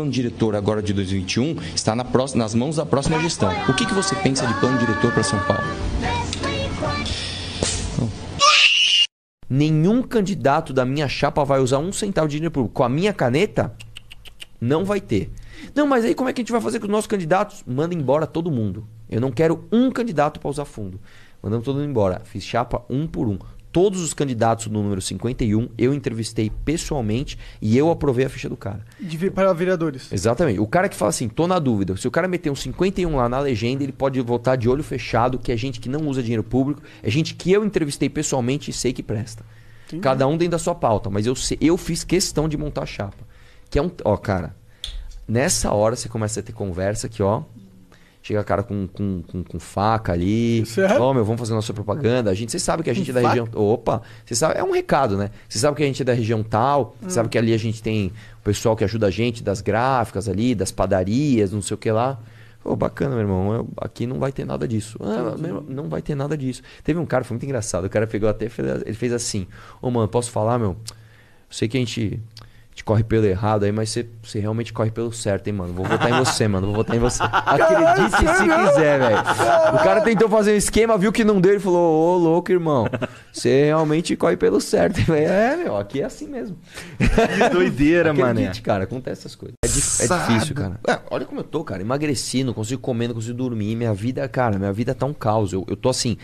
plano diretor agora de 2021 está na próxima, nas mãos da próxima gestão. O que, que você pensa de plano diretor para São Paulo? Nenhum candidato da minha chapa vai usar um centavo de dinheiro público. Com a minha caneta, não vai ter. Não, mas aí como é que a gente vai fazer com os nossos candidatos? Manda embora todo mundo. Eu não quero um candidato para usar fundo. Mandamos todo mundo embora. Fiz chapa um por um. Todos os candidatos do número 51 eu entrevistei pessoalmente e eu aprovei a ficha do cara. De, para vereadores. Exatamente. O cara que fala assim, tô na dúvida. Se o cara meter um 51 lá na legenda, ele pode votar de olho fechado, que é gente que não usa dinheiro público, é gente que eu entrevistei pessoalmente e sei que presta. Entendi. Cada um dentro da sua pauta, mas eu, eu fiz questão de montar a chapa. Que é um. Ó, cara, nessa hora você começa a ter conversa que, ó, Chega cara com, com, com, com faca ali. Certo. Ó, oh, meu, vamos fazer nossa propaganda. A gente, você sabe que a gente é da região. Opa, você sabe, é um recado, né? Você sabe que a gente é da região tal, hum. você sabe que ali a gente tem o pessoal que ajuda a gente das gráficas ali, das padarias, não sei o que lá. Pô, bacana, meu irmão. Eu, aqui não vai ter nada disso. Ah, meu, não vai ter nada disso. Teve um cara, foi muito engraçado. O cara pegou até, ele fez assim: Ô, oh, mano, posso falar, meu? Eu sei que a gente gente corre pelo errado aí, mas você, você realmente corre pelo certo, hein, mano. Vou votar em você, mano. Vou votar em você. Acredite se quiser, velho. O cara tentou fazer um esquema, viu que não deu e falou: Ô, louco, irmão. Você realmente corre pelo certo. É, meu, aqui é assim mesmo. Que doideira, mano. cara, acontece essas coisas. É, é difícil, cara. É, olha como eu tô, cara. Emagreci, não consigo comer, não consigo dormir. Minha vida, cara, minha vida tá um caos. Eu, eu tô assim.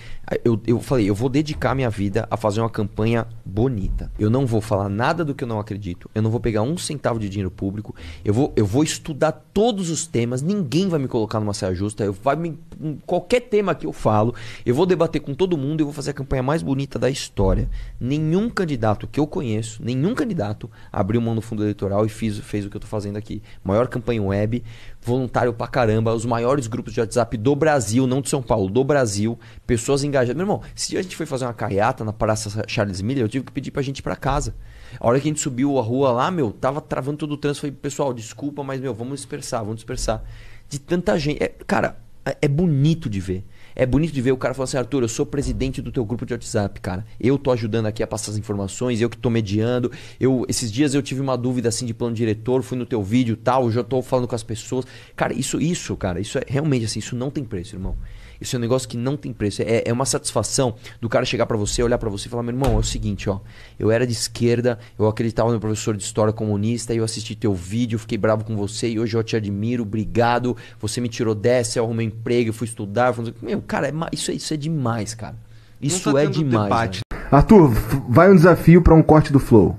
Eu, eu falei, eu vou dedicar minha vida a fazer uma campanha bonita. Eu não vou falar nada do que eu não acredito. Eu não vou pegar um centavo de dinheiro público. Eu vou, eu vou estudar todos os temas. Ninguém vai me colocar numa saia justa. Eu vai me, qualquer tema que eu falo, eu vou debater com todo mundo. Eu vou fazer a campanha mais bonita da história. Nenhum candidato que eu conheço, nenhum candidato abriu mão do fundo eleitoral e fiz, fez o que eu tô fazendo aqui. Maior campanha web, voluntário pra caramba, os maiores grupos de WhatsApp do Brasil, não de São Paulo, do Brasil, pessoas engajadas. Meu irmão, se a gente foi fazer uma carreata na Praça Charles Miller, eu tive que pedir pra gente ir pra casa. A hora que a gente subiu a rua lá, meu, tava travando todo o trânsito. Falei, pessoal, desculpa, mas, meu, vamos dispersar, vamos dispersar. De tanta gente. É, cara, é, é bonito de ver. É bonito de ver o cara falar assim, Arthur, eu sou presidente do teu grupo de WhatsApp, cara. Eu tô ajudando aqui a passar as informações, eu que tô mediando. Eu, esses dias eu tive uma dúvida assim de plano diretor, fui no teu vídeo tal, já tô falando com as pessoas. Cara, isso, isso, cara, isso é realmente assim, isso não tem preço, irmão. Isso é um negócio que não tem preço. É, é uma satisfação do cara chegar para você, olhar para você e falar: meu irmão, é o seguinte, ó. Eu era de esquerda, eu acreditava no professor de história comunista, eu assisti teu vídeo, fiquei bravo com você e hoje eu te admiro, obrigado. Você me tirou dessa, eu arrumei emprego, eu fui estudar. Eu fui... Meu, cara, é, isso, é, isso é demais, cara. Isso tá é demais. Arthur, vai um desafio para um corte do Flow.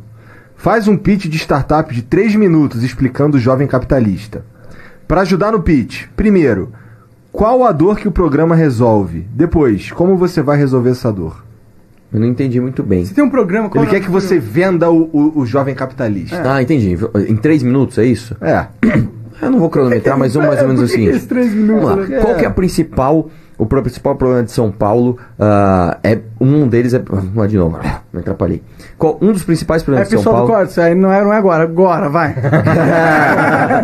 Faz um pitch de startup de 3 minutos explicando o jovem capitalista. Para ajudar no pitch, primeiro, qual a dor que o programa resolve? Depois, como você vai resolver essa dor? Eu não entendi muito bem. Você tem um programa... Ele quer que você venda o, o, o jovem capitalista. É. Ah, entendi. Em três minutos, é isso? É. Eu não vou cronometrar, mas mais ou menos o seguinte. Minutos, Vamos lá. Qual que é a principal o principal problema de São Paulo uh, é um deles é ah, de novo me atrapalhei. Qual, um dos principais problemas é, de São Paulo do corte, aí não é, não é agora. Agora vai.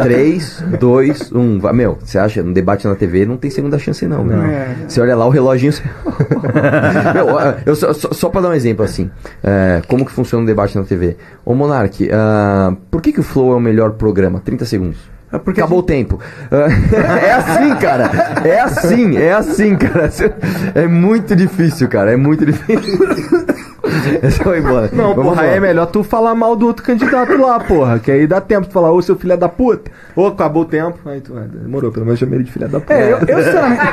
3, 2, 1 meu você acha no debate na TV não tem segunda chance não, não. É. você olha lá o reloginho meu, eu só, só, para dar um exemplo assim é, como que funciona o debate na TV ô Monark uh, por que que o Flow é o melhor programa? 30 segundos. é porque Acabou gente... o tempo. é assim, cara. É assim, é assim, cara. É muito difícil, cara. É muito difícil. Essa foi embora. Não, Vamos porra, lá. é melhor tu falar mal do outro candidato lá, porra. Que aí dá tempo de falar, ô seu filho da puta. Ô, acabou o tempo. Aí tu, ah, demorou, pelo menos chamei ele de filho da puta. É, eu, eu sinceramente.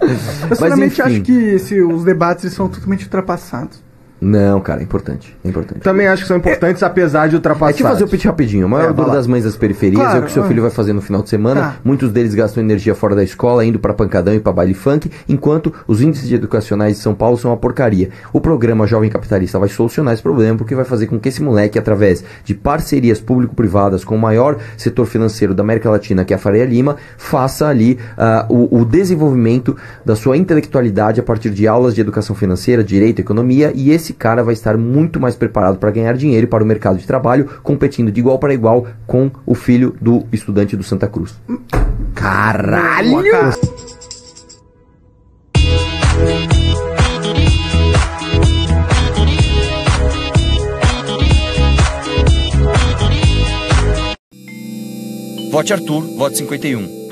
eu sinceramente acho que esse, os debates são totalmente ultrapassados. Não, cara, é importante. É importante. Também acho que são importantes, é, apesar de ultrapassar. É te fazer o pitch rapidinho. O maior é, dor das mães das periferias claro, é o que seu filho vai fazer no final de semana. Tá. Muitos deles gastam energia fora da escola, indo para pancadão e para baile funk, enquanto os índices de educacionais de São Paulo são uma porcaria. O programa Jovem Capitalista vai solucionar esse problema porque vai fazer com que esse moleque, através de parcerias público-privadas com o maior setor financeiro da América Latina, que é a Faria Lima, faça ali uh, o, o desenvolvimento da sua intelectualidade a partir de aulas de educação financeira, direito, economia e esse cara vai estar muito mais preparado para ganhar dinheiro e para o mercado de trabalho, competindo de igual para igual com o filho do estudante do Santa Cruz. Caralho! Vote Arthur, voto 51.